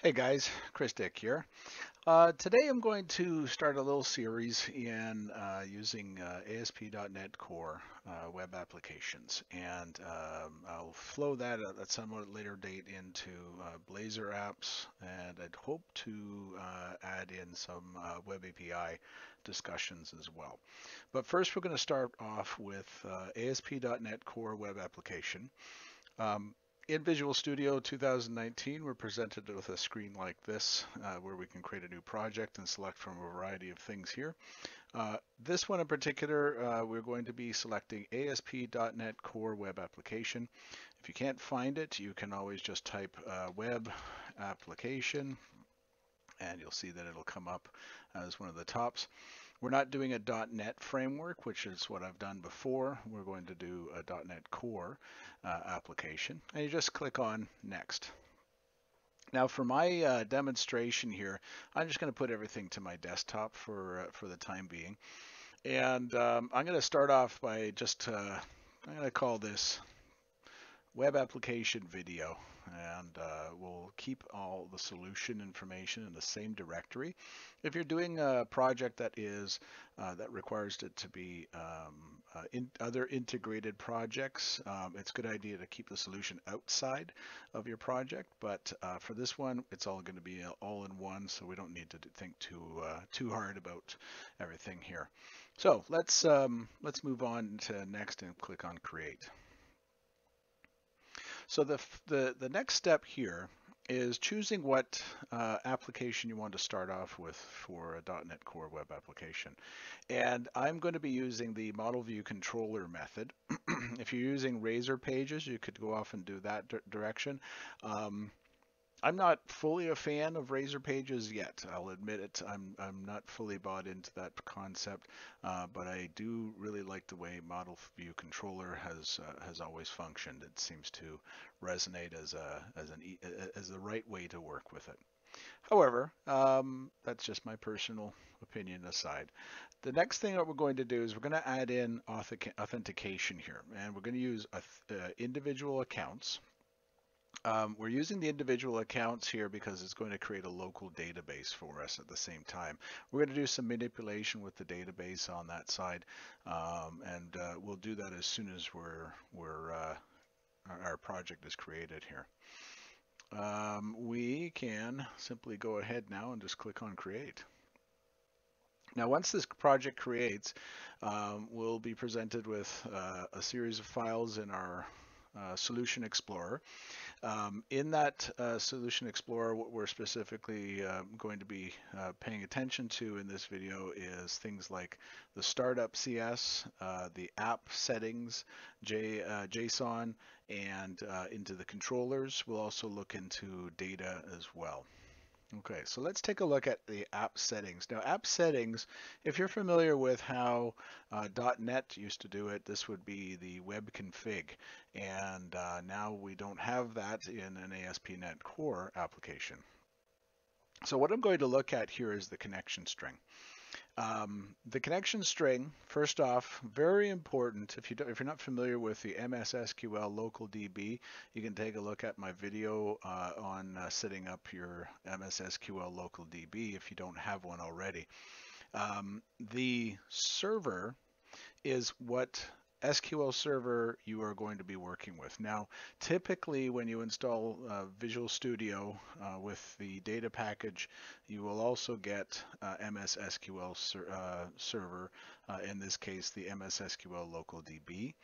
Hey guys, Chris Dyck here. Uh, today I'm going to start a little series in uh, using uh, ASP.NET Core uh, web applications and um, I'll flow that at, at somewhat later date into uh, Blazor apps and I'd hope to uh, add in some web API discussions as well. But first we're going to start off with ASP.NET Core web application. Um, in Visual Studio 2019, we're presented with a screen like this, uh, where we can create a new project and select from a variety of things here. Uh, this one in particular, uh, we're going to be selecting ASP.NET Core Web Application. If you can't find it, you can always just type uh, Web Application, and you'll see that it'll come up as one of the tops. We're not doing a .NET framework, which is what I've done before. We're going to do a .NET Core uh, application, and you just click on Next. Now for my uh, demonstration here, I'm just going to put everything to my desktop for uh, for the time being. And um, I'm going to start off by just, uh, I'm going to call this web application video and uh, we'll keep all the solution information in the same directory. If you're doing a project that is uh, that requires it to be um, uh, in other integrated projects, um, it's a good idea to keep the solution outside of your project. But uh, for this one, it's all going to be all in one, so we don't need to think too uh, too hard about everything here. So let's um, let's move on to next and click on create. So the, the, the next step here is choosing what uh, application you want to start off with for a .NET Core web application. And I'm going to be using the Model View Controller method. if you're using Razor Pages, you could go off and do that direction. Um, I'm not fully a fan of Razor Pages yet. I'll admit it. I'm I'm not fully bought into that concept, uh, but I do really like the way Model View Controller has uh, has always functioned. It seems to resonate as a as an as the right way to work with it. However, um, that's just my personal opinion aside. The next thing that we're going to do is we're going to add in authentication here, and we're going to use uh, individual accounts. Um, we're using the individual accounts here because it's going to create a local database for us at the same time. We're going to do some manipulation with the database on that side, um, and uh, we'll do that as soon as we're, we're uh, our project is created here. Um, we can simply go ahead now and just click on create. Now, once this project creates, um, we'll be presented with uh, a series of files in our uh, Solution Explorer. Um, in that uh, Solution Explorer, what we're specifically uh, going to be uh, paying attention to in this video is things like the Startup CS, uh, the app settings, J, uh, JSON, and into the controllers. We'll also look into data as well. Okay, so let's take a look at the app settings. Now, app settings, if you're familiar with how uh, .NET used to do it, this would be the web config. And uh, now we don't have that in an ASP.NET Core application. So what I'm going to look at here is the connection string. Um, the connection string, first off, very important. If you if you're not familiar with the MSSQL local DB, you can take a look at my video uh, on uh, setting up your MSSQL local DB if you don't have one already. Um, the server is what SQL Server you are going to be working with. Now, typically when you install uh, Visual Studio uh, with the data package, you will also get uh, MS SQL ser uh, Server, uh, in this case the MS SQL Local DB.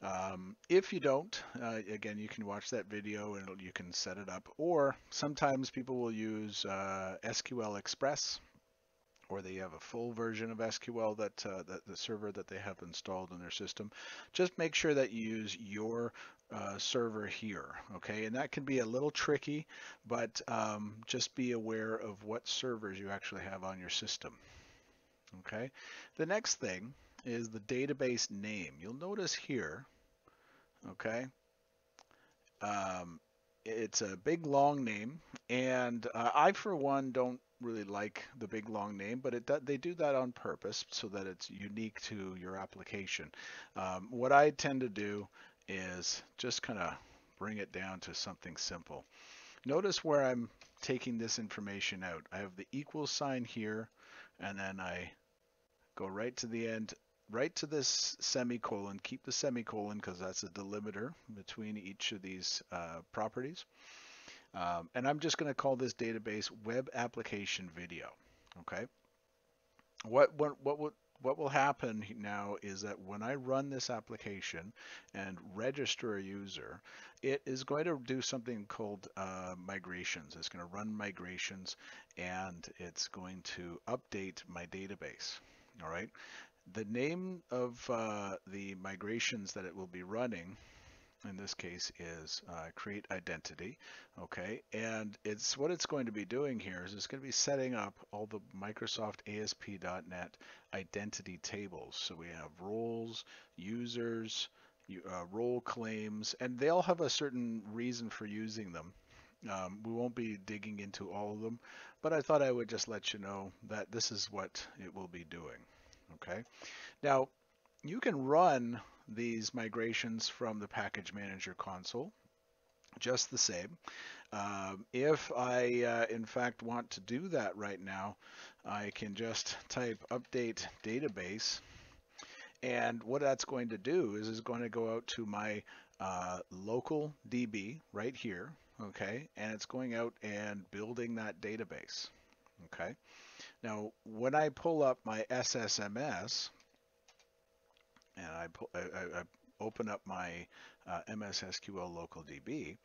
Um, if you don't, uh, again, you can watch that video and you can set it up. Or sometimes people will use SQL Express or they have a full version of SQL that, uh, that the server that they have installed in their system, just make sure that you use your uh, server here, okay? And that can be a little tricky, but um, just be aware of what servers you actually have on your system, okay? The next thing is the database name. You'll notice here, okay, um, it's a big long name, and uh, I, for one, don't really like the big long name, but it they do that on purpose so that it's unique to your application. Um, what I tend to do is just kind of bring it down to something simple. notice where I'm taking this information out. I have the equal sign here, and then I go right to the end, right to this semicolon. Keep the semicolon because that's a delimiter between each of these uh, properties. Um, and I'm just going to call this database web application video. Okay. What what what would what will happen now is that when I run this application and register a user, it is going to do something called uh, migrations. It's going to run migrations and it's going to update my database. All right. The name of uh, the migrations that it will be running in this case is uh, create identity okay? And it's what it's going to be doing here is it's going to be setting up all the Microsoft ASP.NET identity tables. So we have roles users uh, role claims and they all have a certain reason for using them. Um, we won't be digging into all of them but I thought I would just let you know that this is what it will be doing okay? Now you can run these migrations from the package manager console just the same. Um, if I, uh, in fact, want to do that right now, I can just type update database. And what that's going to do is is going to go out to my uh, local DB right here, okay? And it's going out and building that database, okay? Now, when I pull up my SSMS, and I, I, I open up my uh, MS SQL local DB,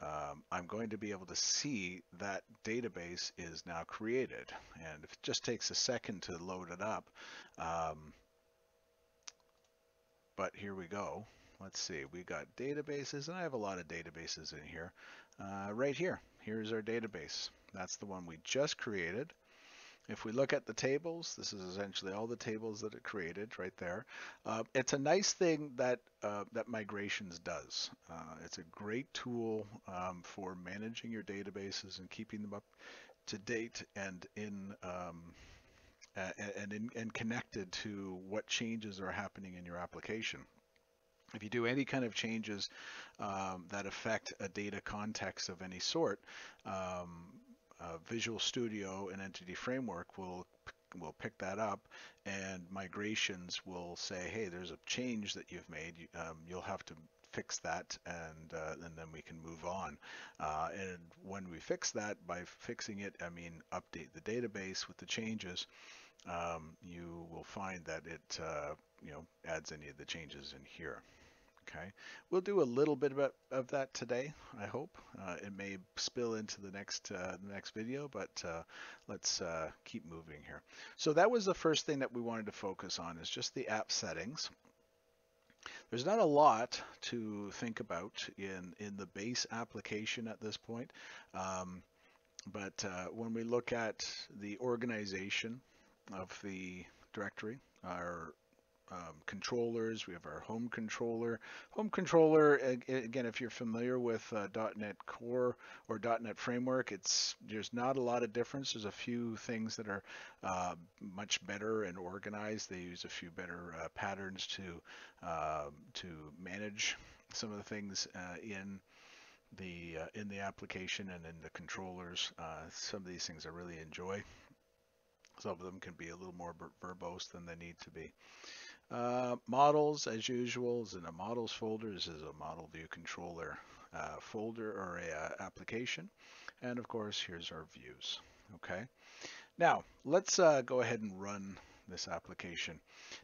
um, I'm going to be able to see that database is now created. And if it just takes a second to load it up, um, but here we go. Let's see, we got databases, and I have a lot of databases in here. Uh, right here, here's our database. That's the one we just created. If we look at the tables, this is essentially all the tables that it created right there. Uh, it's a nice thing that uh, that migrations does. Uh, it's a great tool um, for managing your databases and keeping them up to date and in um, and, in, and connected to what changes are happening in your application. If you do any kind of changes um, that affect a data context of any sort, um, uh, Visual Studio and Entity Framework will will pick that up and migrations will say, hey, there's a change that you've made. Um, you'll have to fix that and uh, and then we can move on. Uh, and when we fix that, by fixing it, I mean update the database with the changes, um, you will find that it uh, you know adds any of the changes in here. Okay, we'll do a little bit of, of that today. I hope uh, it may spill into the next uh, next video, but uh, let's uh, keep moving here. So that was the first thing that we wanted to focus on is just the app settings. There's not a lot to think about in in the base application at this point, um, but uh, when we look at the organization of the directory, our um, controllers. We have our home controller. Home controller, again, if you're familiar with uh, .NET Core or .NET Framework, it's there's not a lot of difference. There's a few things that are uh, much better and organized. They use a few better uh, patterns to um, to manage some of the things uh, in the uh, in the application and in the controllers. Uh, some of these things I really enjoy. Some of them can be a little more verbose than they need to be. Uh, models, as usual, is in a models folder. This is a model view controller uh, folder or a uh, application. And of course, here's our views. Okay. Now, let's uh, go ahead and run this application.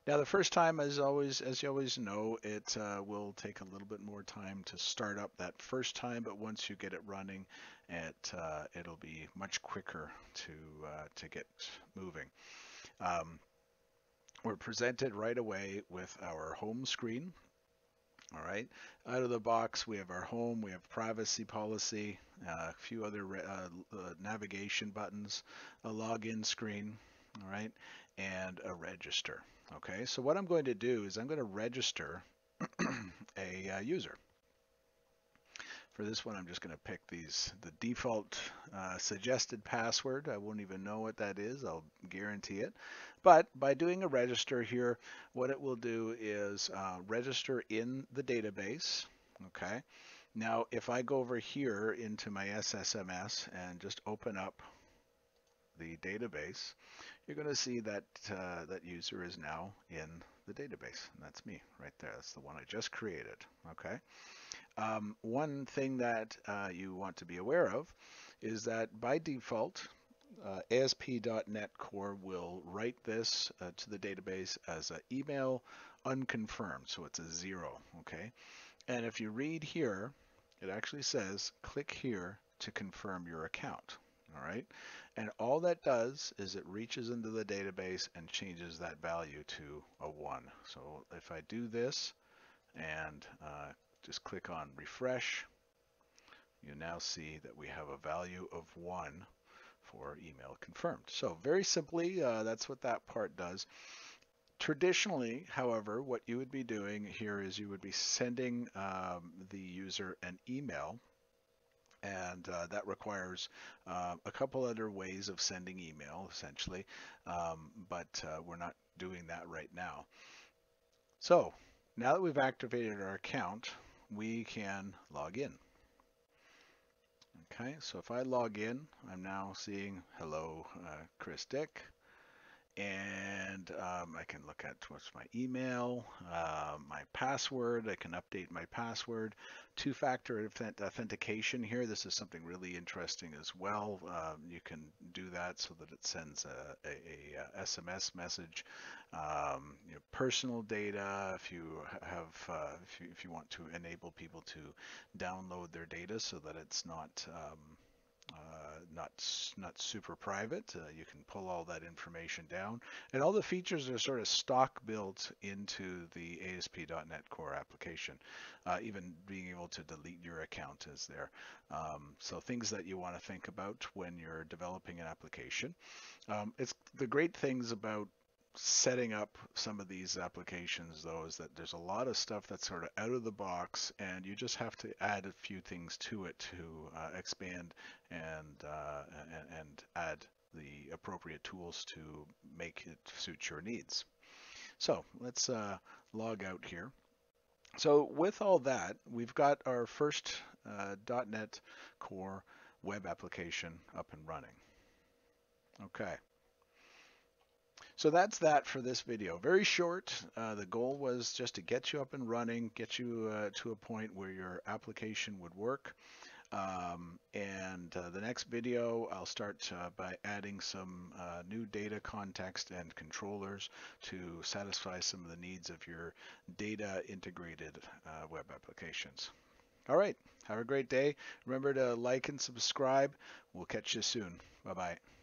Now, the first time, as always, as you always know, it uh, will take a little bit more time to start up that first time, but once you get it running, it uh, it'll be much quicker to to get moving. Um, we're presented right away with our home screen. All right, out of the box, we have our home, we have privacy policy, uh, a few other uh, uh, navigation buttons, a login screen, all right, and a register. Okay, so what I'm going to do is I'm going to register a uh, user. For this one, I'm just going to pick these the default uh, suggested password. I won't even know what that is. I'll guarantee it. But by doing a register here, what it will do is uh, register in the database. Okay. Now, if I go over here into my SSMS and just open up the database, you're going to see that uh, that user is now in the database. And that's me right there. That's the one I just created. Okay. Um, one thing that uh, you want to be aware of is that by default, uh, ASP.NET Core will write this uh, to the database as an email unconfirmed. So it's a zero. Okay. And if you read here, it actually says click here to confirm your account. All right. And all that does is it reaches into the database and changes that value to a 1. So if I do this and uh, just click on refresh, you now see that we have a value of 1 for email confirmed. So very simply, uh, that's what that part does. Traditionally, however, what you would be doing here is you would be sending um, the user an email and uh, that requires uh, a couple other ways of sending email essentially um, but uh, we're not doing that right now so now that we've activated our account we can log in. Okay so if I log in I'm now seeing hello uh, Chris Dyck and um, I can look at what's my email, uh, my password. I can update my password. Two-factor authentication here. This is something really interesting as well. Um, you can do that so that it sends a, a, a SMS message. Um, you know, personal data. If you have, uh, if, you, if you want to enable people to download their data so that it's not um, uh, not not super private. Uh, you can pull all that information down, and all the features are sort of stock built into the ASP.NET Core application. Uh, even being able to delete your account is there. Um, so things that you want to think about when you're developing an application. Um, it's the great things about setting up some of these applications though is that there's a lot of stuff that's sort of out of the box and you just have to add a few things to it to uh, expand and, uh, and, and add the appropriate tools to make it suit your needs. So let's uh, log out here. So with all that, we've got our first uh, .NET Core web application up and running. Okay. So that's that for this video. Very short. Uh, the goal was just to get you up and running, get you uh, to a point where your application would work. Um, and uh, the next video, I'll start uh, by adding some uh, new data context and controllers to satisfy some of the needs of your data integrated uh, web applications. All right, have a great day. Remember to like and subscribe. We'll catch you soon. Bye-bye.